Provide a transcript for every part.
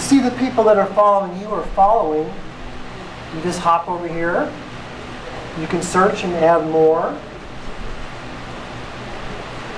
See the people that are following you or following, you just hop over here. You can search and add more.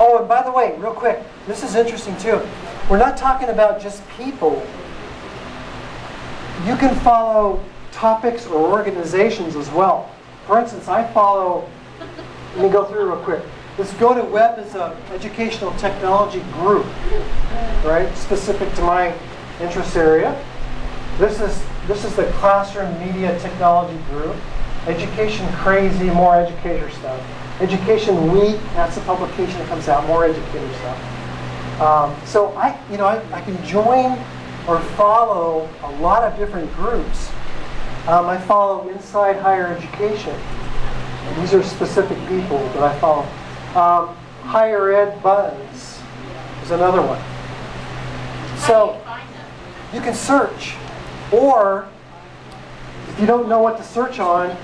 Oh, and by the way, real quick, this is interesting too. We're not talking about just people. You can follow topics or organizations as well. For instance, I follow, let me go through real quick. This Go to Web is an educational technology group, right, specific to my interest area. This is, this is the Classroom Media Technology Group. Education Crazy, more educator stuff. Education Week, that's the publication that comes out, more educator stuff. Um, so I, you know, I, I, can join or follow a lot of different groups. Um, I follow Inside Higher Education. These are specific people that I follow. Um, Higher Ed Buzz is another one. So you can search, or if you don't know what to search on,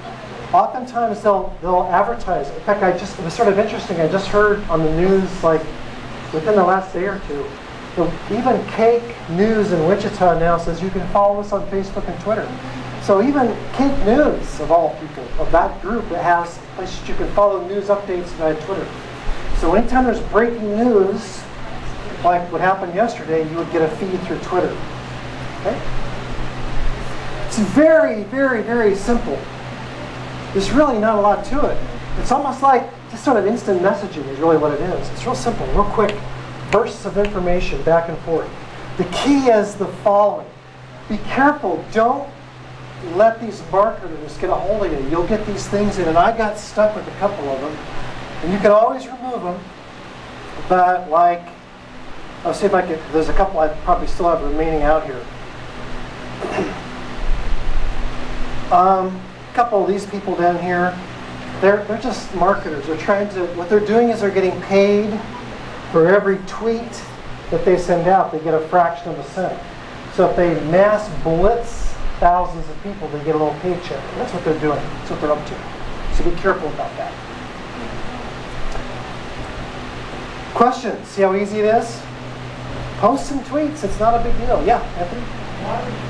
oftentimes they'll they'll advertise. In fact, I just it was sort of interesting. I just heard on the news like within the last day or two, even KAKE News in Wichita now says you can follow us on Facebook and Twitter. So even KAKE News, of all people, of that group, it has places you can follow news updates via Twitter. So anytime there's breaking news, like what happened yesterday, you would get a feed through Twitter. It's very, very, very simple. There's really not a lot to it. It's almost like just sort of instant messaging is really what it is. It's real simple, real quick bursts of information back and forth. The key is the following. Be careful. Don't let these marketers get a hold of you. You'll get these things in, and I got stuck with a couple of them. And you can always remove them, but like, I'll see if I can, there's a couple I probably still have remaining out here. um, a couple of these people down here, they're, they're just marketers. They're trying to, what they're doing is they're getting paid for every tweet that they send out. They get a fraction of a cent. So if they mass blitz thousands of people, they get a little paycheck. That's what they're doing. That's what they're up to. So be careful about that. Questions? See how easy it is? Post some tweets. It's not a big deal. Yeah, Anthony?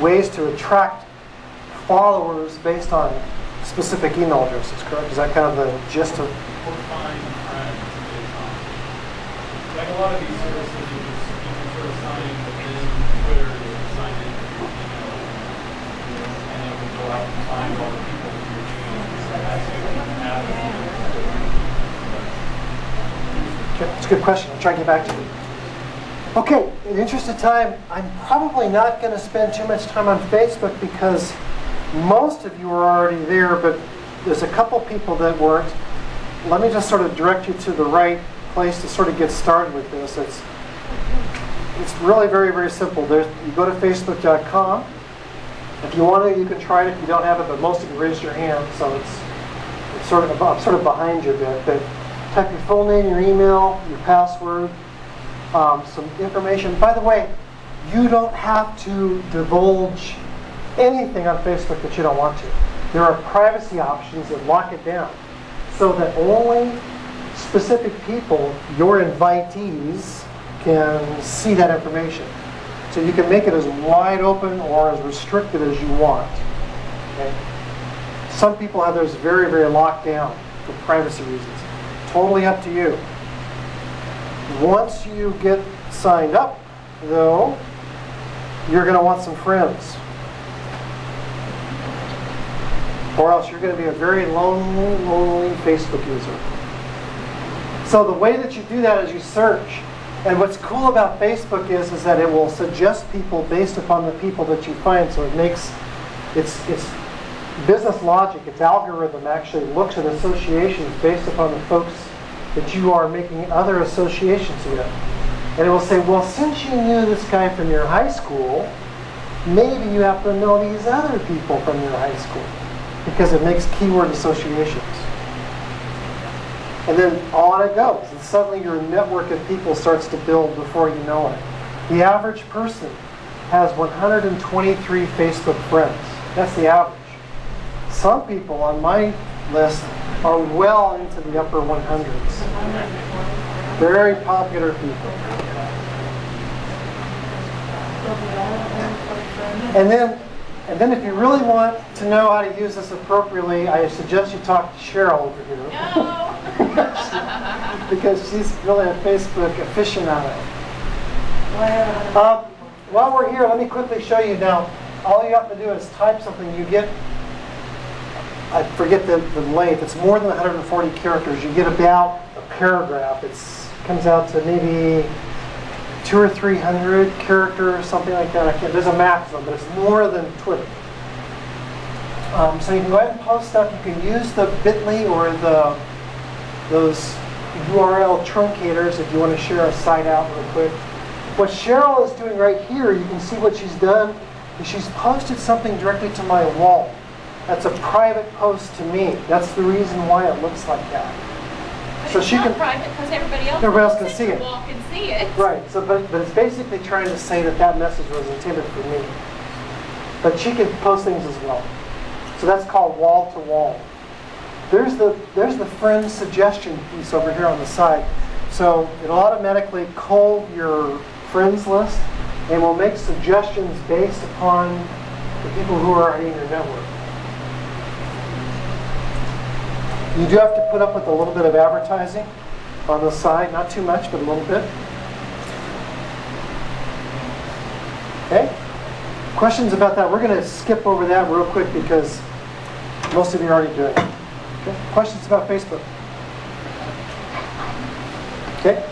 ways to attract followers based on specific email addresses, correct? Is that kind of the gist of? Like a lot of these services, you, can sort of sign in within Twitter, you sign in your email, and then we go out and find all the people who you're doing, and ask you to add. It's a good question. I'll try to get back to you. Okay, in the interest of time, I'm probably not going to spend too much time on Facebook because most of you are already there, but there's a couple people that weren't. Let me just sort of direct you to the right place to sort of get started with this. It's it's really very, very simple. There's, you go to facebook.com. If you want to, you can try it. If you don't have it, but most of you raised your hand, so it's, it's sort of I'm sort of behind you a bit. But type your full name, your email, your password, um, some information. By the way, you don't have to divulge anything on Facebook that you don't want to. There are privacy options that lock it down so that only specific people, your invitees, can see that information. So you can make it as wide open or as restricted as you want. Okay? Some people have theirs very, very locked down for privacy reasons. Totally up to you. Once you get signed up, though, you're going to want some friends. Or else you're going to be a very lonely, lonely Facebook user. So the way that you do that is you search. And what's cool about Facebook is, is that it will suggest people based upon the people that you find. So it makes, it's, it's business logic, its algorithm actually looks at associations based upon the folks that you are making other associations with. And it will say, well, since you knew this guy from your high school, maybe you happen to know these other people from your high school because it makes keyword associations. And then on it goes. And suddenly your network of people starts to build before you know it. The average person has 123 Facebook friends. That's the average. Some people on my list are well into the upper 100s. Very popular people. And then, and then if you really want to know how to use this appropriately, I suggest you talk to Cheryl over here. No. because she's really a Facebook aficionado. Um, while we're here, let me quickly show you now. All you have to do is type something. You get, I forget the, the length, it's more than 140 characters. You get about a paragraph. It comes out to maybe two or three hundred characters, something like that. There's a maximum, but it's more than Twitter. Um, so you can go ahead and post stuff. You can use the Bitly or the those URL truncators if you want to share a site out real quick. What Cheryl is doing right here, you can see what she's done, is she's posted something directly to my wall. That's a private post to me. That's the reason why it looks like that. So it's she not can- private because everybody else. Everybody else can see it. Walk and see it. Right, so but, but it's basically trying to say that that message was intended for me. But she can post things as well. So that's called wall to wall. There's the there's the friend suggestion piece over here on the side. So it'll automatically cull your friends list and will make suggestions based upon the people who are already in your network. You do have to put up with a little bit of advertising on the side, not too much, but a little bit. Okay? Questions about that? We're going to skip over that real quick because most of you are already doing it. Okay? Questions about Facebook? Okay?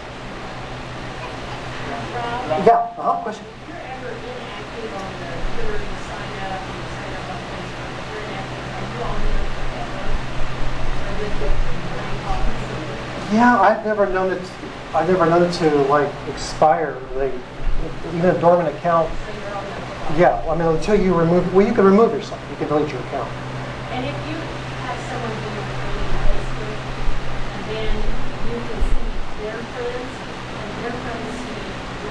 Yeah, uh-huh, question. if you're ever inactive on the Twitter, you sign up, and you sign up on Facebook, if you're inactive, are you on there forever? Or does it drain off? Yeah, I've never known it, I've never known it to like expire, like, even a dormant account. So you're on there forever? Yeah, I mean, until you remove, well, you can remove yourself, you can delete your account. And if you have someone be your friend Facebook, and then you can see their friends, and their friends see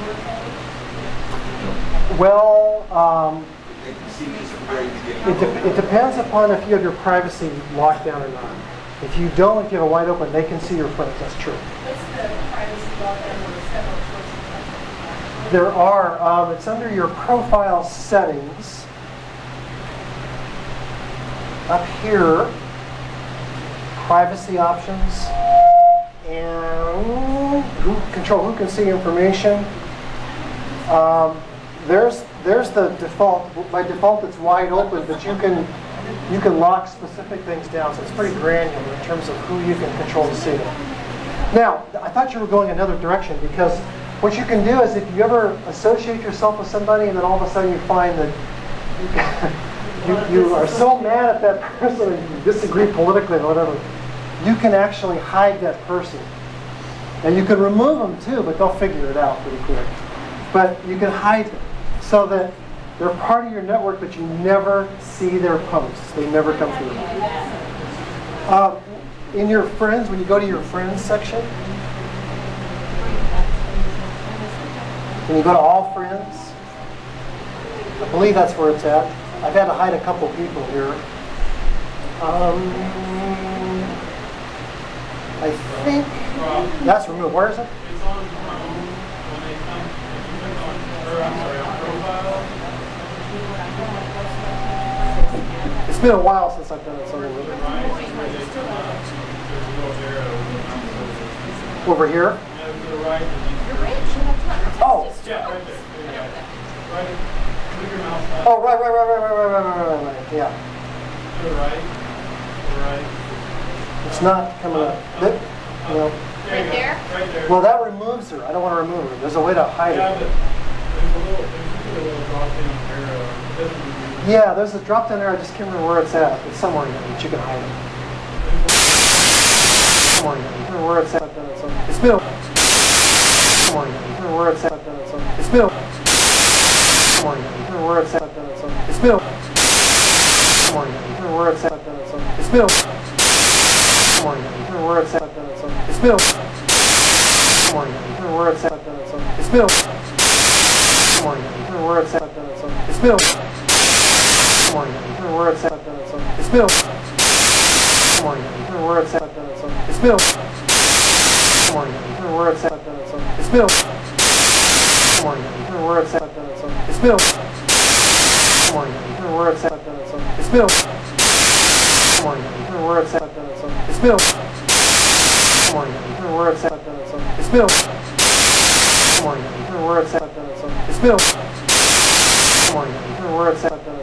your page, Well, um, They can see this from very beginning. It, de- it depends upon if you have your privacy locked down or not. If you don't, if you have a wide open, they can see your friends. That's true. what's the privacy lockdown or several choices? There are. Um, it's under your profile settings. Up here, privacy options, and who control who can see information. Um, there's there's the default. By default, it's wide open, but you can you can lock specific things down. So it's pretty granular in terms of who you can control to see. Now, I thought you were going another direction because what you can do is if you ever associate yourself with somebody and then all of a sudden you find that you, you are so mad at that person and you disagree politically or whatever, you can actually hide that person. And you can remove them too, but they'll figure it out pretty quick. But you can hide them so that they're part of your network, but you never see their posts. They never come through. Uh, in your friends, when you go to your friends section, when you go to all friends, I believe that's where it's at. I've had to hide a couple people here. Um, I think that's removed. Where is it? It's on Chrome, when they come, if you click on, or I'm sorry, on profile, It's been a while since I've done it. So to the I'm- right, is where they come up, there's a little arrow. over here. Yeah, to the right, and you- You're rich. You have to Oh. yeah, right there, there you go. Right, move your mouse up. Oh, right, right, right, right, right, right, right, right, right, right. Yeah, To the right, to the right. it's not coming up. That- no. There Right there? Right there. Well, that removes her. I don't want to remove her. There's a way to hide Yeah, it. Yeah, there's a drop down there. I just can't remember where it's at. It's somewhere in it. You can hide it. Somewhere in it. I remember where it's at. It's been. a. Somewhere in it. I remember where it's at. It's been. a. Somewhere in it. I remember where it's at. It's been. a. Somewhere in it. I remember where it's at. It's been. a. Somewhere in it. I remember where it's at. It's been. a. Somewhere in it. I remember where it's at. It's been. Somewhere in it. I remember where it's at. It's been. We're at seven minutes. It's been a while. We're at seven minutes. It's been a while. We're at seven minutes. It's been a while. We're at seven minutes. It's been a while. We're at seven minutes. It's been a while. We're at seven minutes. It's been a while. We're at seven minutes. It's been a while. We're at seven minutes. It's been a while. We're at seven minutes. It's been a while. We're at seven minutes.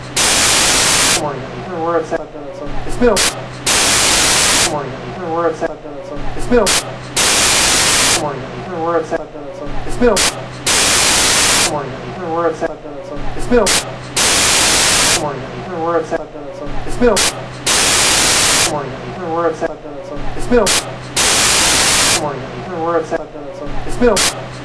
morning. We're at seven minutes. It's been a while. morning. We're at seven minutes. It's been a while. morning. We're at seven minutes. It's been a while. morning. We're at seven minutes. It's been a while. morning. We're at seven minutes. It's been a while. morning. We're at seven minutes. It's been a while. morning. We're at seven minutes. It's been a while.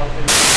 policy.